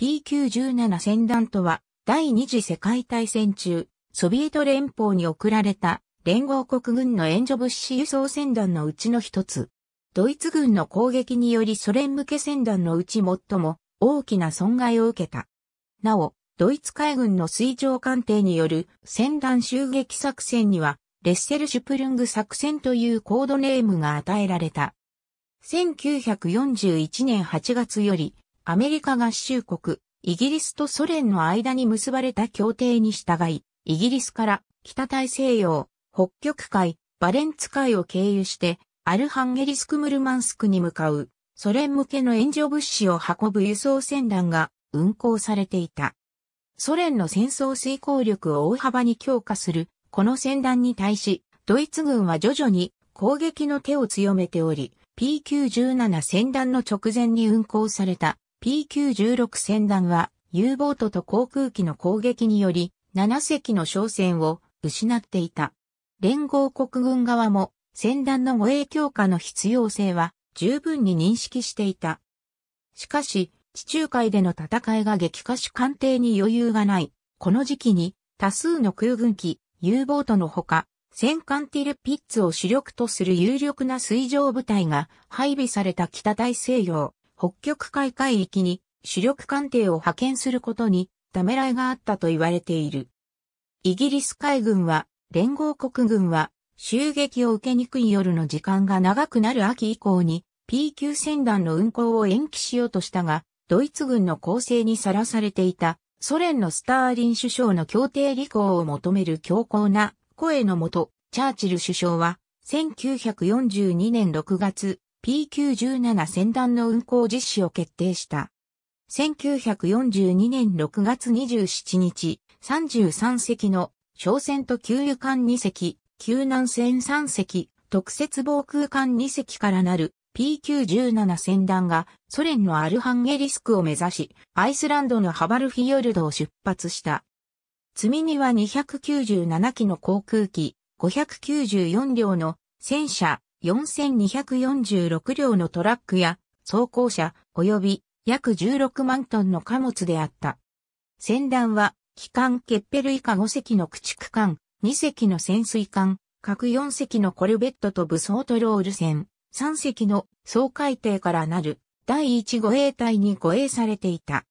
P917 戦団とは、第二次世界大戦中、ソビエト連邦に送られた連合国軍の援助物資輸送戦団のうちの一つ。ドイツ軍の攻撃によりソ連向け戦団のうち最も大きな損害を受けた。なお、ドイツ海軍の水上艦艇による戦団襲撃作戦には、レッセルシュプルング作戦というコードネームが与えられた。1941年8月より、アメリカ合衆国、イギリスとソ連の間に結ばれた協定に従い、イギリスから北大西洋、北極海、バレンツ海を経由して、アルハンゲリスクムルマンスクに向かう、ソ連向けの援助物資を運ぶ輸送船団が運航されていた。ソ連の戦争遂行力を大幅に強化する、この船団に対し、ドイツ軍は徐々に攻撃の手を強めており、P917 船団の直前に運航された P916 船団は、U ボートと航空機の攻撃により、7隻の商船を失っていた。連合国軍側も戦団の護衛強化の必要性は十分に認識していた。しかし、地中海での戦いが激化し艦艇に余裕がない。この時期に多数の空軍機、U ボートのほか、戦艦ティルピッツを主力とする有力な水上部隊が配備された北大西洋、北極海海域に主力艦艇を派遣することにためらいがあったと言われている。イギリス海軍は、連合国軍は襲撃を受けにくい夜の時間が長くなる秋以降に P9 戦団の運行を延期しようとしたが、ドイツ軍の攻勢にさらされていたソ連のスターリン首相の協定履行を求める強硬な声のもと、チャーチル首相は1942年6月 P917 戦団の運行実施を決定した。1942年6月27日、33隻の商船と給油艦2隻、救難船3隻、特設防空艦2隻からなる P917 戦団がソ連のアルハンゲリスクを目指し、アイスランドのハバルフィヨルドを出発した。積み荷は297機の航空機、594両の戦車、4246両のトラックや装甲車及び約16万トンの貨物であった。戦団は機関ケッペル以下5隻の駆逐艦、2隻の潜水艦、各4隻のコルベットと武装トロール船、3隻の総海艇からなる第1護衛隊に護衛されていた。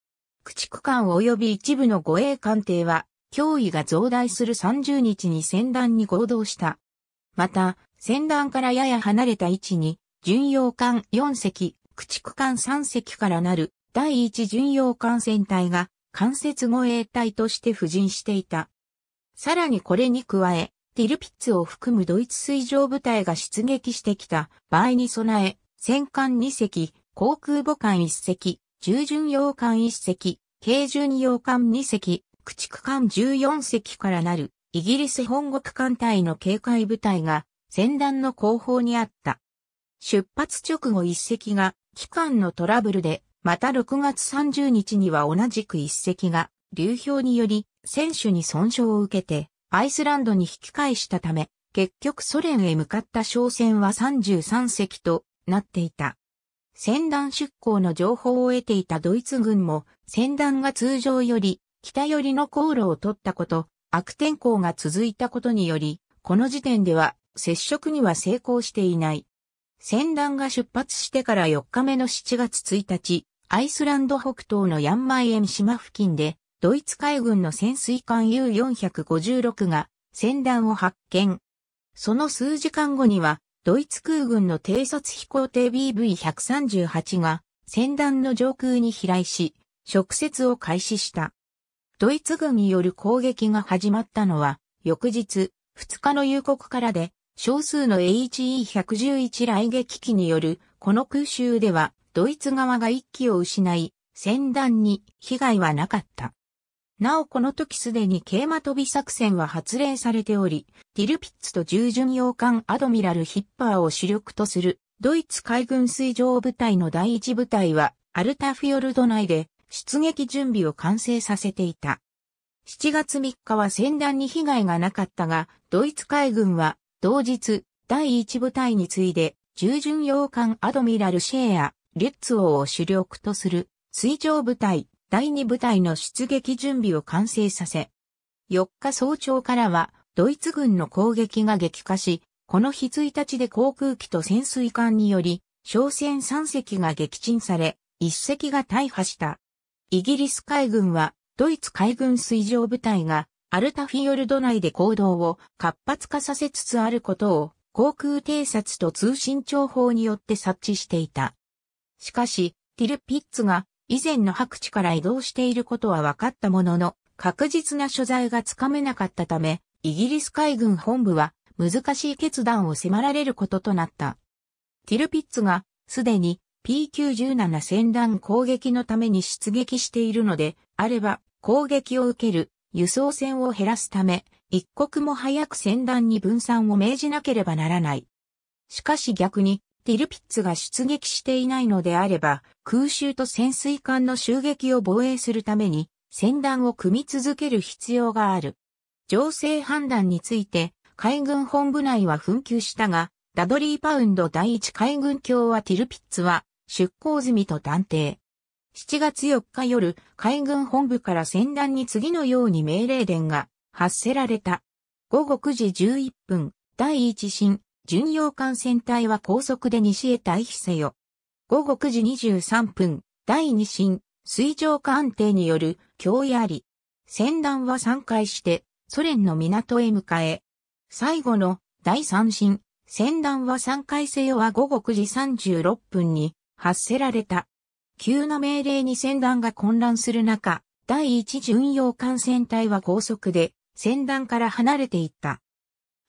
駆逐艦及び一部の護衛艦艇は、脅威が増大する30日に戦団に合同した。また、戦団からやや離れた位置に、巡洋艦4隻、駆逐艦3隻からなる第1巡洋艦船隊が間接護衛隊として布陣していた。さらにこれに加え、ティルピッツを含むドイツ水上部隊が出撃してきた場合に備え、戦艦2隻、航空母艦1隻、従巡洋艦1隻、軽巡洋艦2隻、駆逐艦14隻からなるイギリス本国艦隊の警戒部隊が戦団の後方にあった。出発直後1隻が機関のトラブルで、また6月30日には同じく1隻が流氷により選手に損傷を受けて、アイスランドに引き返したため、結局ソ連へ向かった商船は33隻となっていた。船団出港の情報を得ていたドイツ軍も、船団が通常より北寄りの航路を取ったこと、悪天候が続いたことにより、この時点では接触には成功していない。船団が出発してから4日目の7月1日、アイスランド北東のヤンマイエン島付近でドイツ海軍の潜水艦 U456 が船団を発見。その数時間後には、ドイツ空軍の偵察飛行艇 BV138 が船団の上空に飛来し、直接を開始した。ドイツ軍による攻撃が始まったのは、翌日、2日の夕刻からで、少数の HE111 来撃機によるこの空襲では、ドイツ側が一機を失い、船団に被害はなかった。なおこの時すでに桂馬飛び作戦は発令されており、ティルピッツと従巡洋艦アドミラルヒッパーを主力とするドイツ海軍水上部隊の第一部隊はアルタフィヨルド内で出撃準備を完成させていた。7月3日は戦団に被害がなかったが、ドイツ海軍は同日第一部隊に次いで従巡洋艦アドミラルシェア、リュッツ王を主力とする水上部隊第2部隊の出撃準備を完成させ、4日早朝からはドイツ軍の攻撃が激化し、この日1日で航空機と潜水艦により、商船3隻が撃沈され、1隻が大破した。イギリス海軍は、ドイツ海軍水上部隊が、アルタフィヨルド内で行動を活発化させつつあることを、航空偵察と通信情報によって察知していた。しかし、ティルピッツが以前の白地から移動していることは分かったものの、確実な所在がつかめなかったため、イギリス海軍本部は難しい決断を迫られることとなった。ティルピッツがすでに P917 戦弾攻撃のために出撃しているので、あれば攻撃を受ける輸送船を減らすため、一刻も早く戦弾に分散を命じなければならない。しかし逆に、ティルピッツが出撃していないのであれば、空襲と潜水艦の襲撃を防衛するために、戦弾を組み続ける必要がある。情勢判断について、海軍本部内は紛糾したが、ダドリーパウンド第一海軍卿はティルピッツは出港済みと断定。7月4日夜、海軍本部から戦団に次のように命令電が発せられた。午後9時11分、第一新、巡洋艦船隊は高速で西へ退避せよ。午後9時23分、第二新、水上艦安定による脅威あり。船団は参回して、ソ連の港へ迎え。最後の第三新、船団は参回せよは午後9時36分に発せられた。急な命令に船団が混乱する中、第一巡洋艦船隊は高速で船団から離れていった。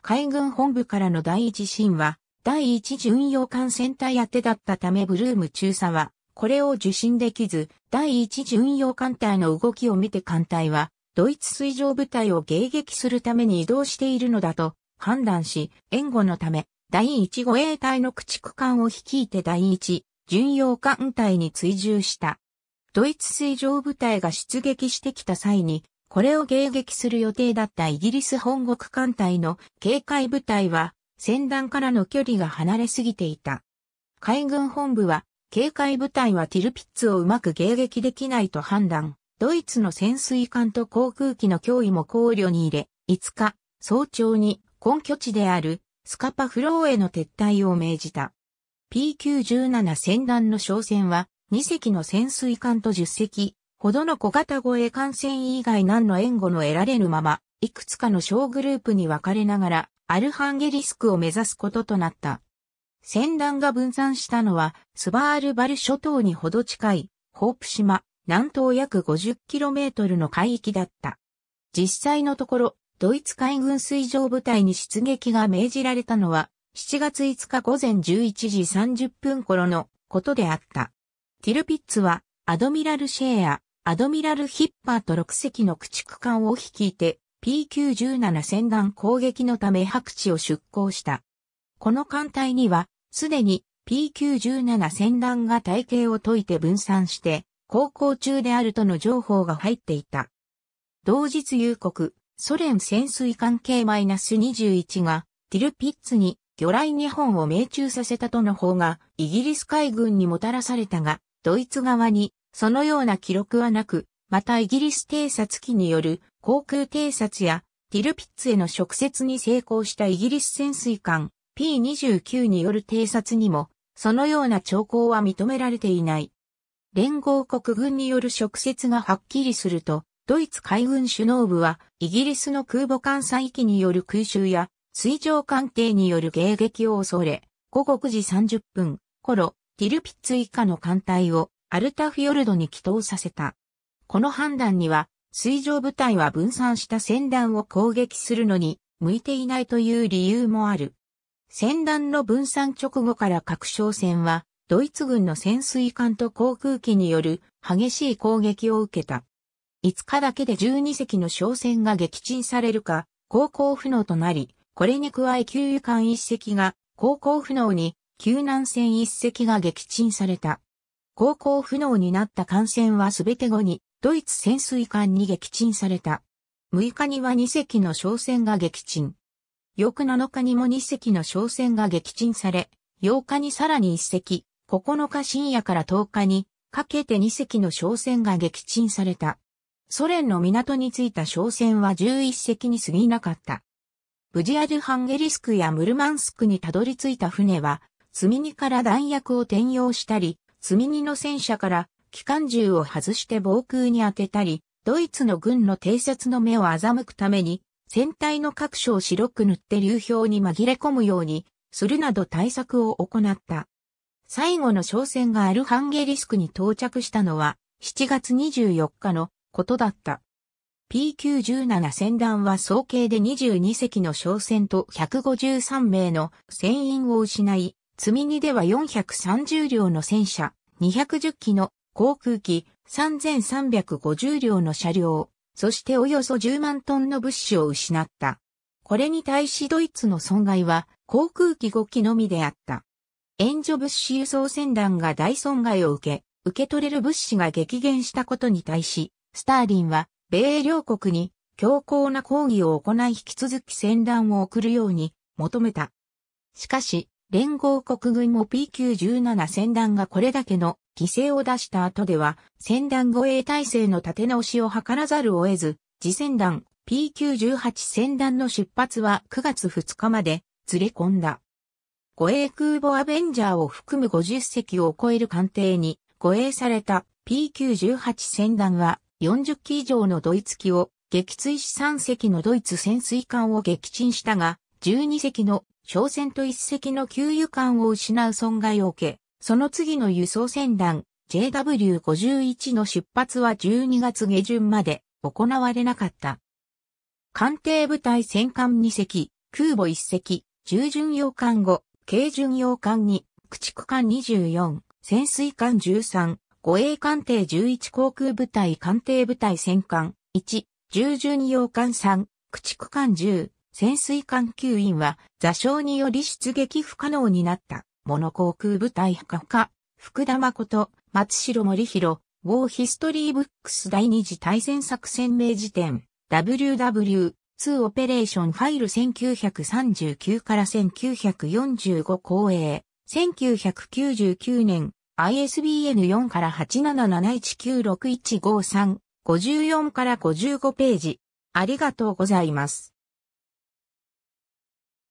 海軍本部からの第一審は、第一巡洋艦船隊宛てだったためブルーム中佐は、これを受信できず、第一巡洋艦隊の動きを見て艦隊は、ドイツ水上部隊を迎撃するために移動しているのだと判断し、援護のため、第一護衛隊の駆逐艦を率いて第一巡洋艦隊に追従した。ドイツ水上部隊が出撃してきた際に、これを迎撃する予定だったイギリス本国艦隊の警戒部隊は、船団からの距離が離れすぎていた。海軍本部は、警戒部隊はティルピッツをうまく迎撃できないと判断。ドイツの潜水艦と航空機の脅威も考慮に入れ、5日、早朝に根拠地であるスカパフローへの撤退を命じた。P917 戦団の商船は、2隻の潜水艦と10隻ほどの小型護衛艦船以外何の援護の得られぬまま、いくつかの小グループに分かれながら、アルハンゲリスクを目指すこととなった。船団が分散したのは、スバールバル諸島にほど近い、ホープ島、南東約 50km の海域だった。実際のところ、ドイツ海軍水上部隊に出撃が命じられたのは、7月5日午前11時30分頃のことであった。ティルピッツはアドミラルシェア、アドミラルヒッパーと6隻の駆逐艦を率いて P917 戦艦攻撃のため白地を出港した。この艦隊にはすでに P917 戦艦が体系を解いて分散して航行中であるとの情報が入っていた。同日夕刻、ソ連潜水艦 K-21 がティルピッツに魚雷2本を命中させたとの方がイギリス海軍にもたらされたが、ドイツ側にそのような記録はなく、またイギリス偵察機による航空偵察やティルピッツへの直接に成功したイギリス潜水艦 P29 による偵察にも、そのような兆候は認められていない。連合国軍による直接がはっきりすると、ドイツ海軍首脳部はイギリスの空母艦載機による空襲や水上艦艇による迎撃を恐れ、午後9時30分頃、ティルピッツ以下の艦隊をアルタフィヨルドに帰投させた。この判断には、水上部隊は分散した船団を攻撃するのに向いていないという理由もある。船団の分散直後から各商船は、ドイツ軍の潜水艦と航空機による激しい攻撃を受けた。5日だけで12隻の商船が撃沈されるか、航行不能となり、これに加え給油艦一隻が航行不能に救難船一隻が撃沈された。航行不能になった艦船はすべて後にドイツ潜水艦に撃沈された。6日には2隻の商船が撃沈。翌7日にも2隻の商船が撃沈され、8日にさらに1隻、9日深夜から10日にかけて2隻の商船が撃沈された。ソ連の港に着いた商船は11隻に過ぎなかった。ブジアルハンゲリスクやムルマンスクにたどり着いた船は、積み荷から弾薬を転用したり、積み荷の戦車から機関銃を外して防空に当てたり、ドイツの軍の偵察の目を欺くために、船体の各所を白く塗って流氷に紛れ込むようにするなど対策を行った。最後の商船がアルハンゲリスクに到着したのは7月24日のことだった。PQ-17 船団は総計で22隻の商船と153名の船員を失い、積み荷では430両の戦車、210機の航空機、3350両の車両、そしておよそ10万トンの物資を失った。これに対しドイツの損害は航空機5機のみであった。援助物資輸送船団が大損害を受け、受け取れる物資が激減したことに対し、スターリンは米両国に強硬な抗議を行い引き続き船団を送るように求めた。しかし、連合国軍も PQ-17 戦団がこれだけの犠牲を出した後では、戦団護衛体制の立て直しを図らざるを得ず、次戦団 PQ-18 戦団の出発は9月2日までずれ込んだ。護衛空母アベンジャーを含む50隻を超える艦艇に護衛された PQ-18 戦団は40機以上のドイツ機を撃墜し3隻のドイツ潜水艦を撃沈したが、12隻の商船と一隻の給油艦を失う損害を受け、その次の輸送船団 JW51 の出発は12月下旬まで行われなかった。艦艇部隊戦艦2隻、空母1隻、重巡洋艦5、軽巡洋艦2、駆逐艦24、潜水艦13、護衛艦艇11航空部隊艦艇部隊戦艦1、重巡洋艦3、駆逐艦10、潜水艦9員は座礁により出撃不可能になったモノ航空部隊不可福田誠、松代森弘、ウォーヒストリーブックス第二次対戦作戦名辞典 WW2 オペレーションファイル1939から1945公営1999年 ISBN 4から87719615354から55ページありがとうございます。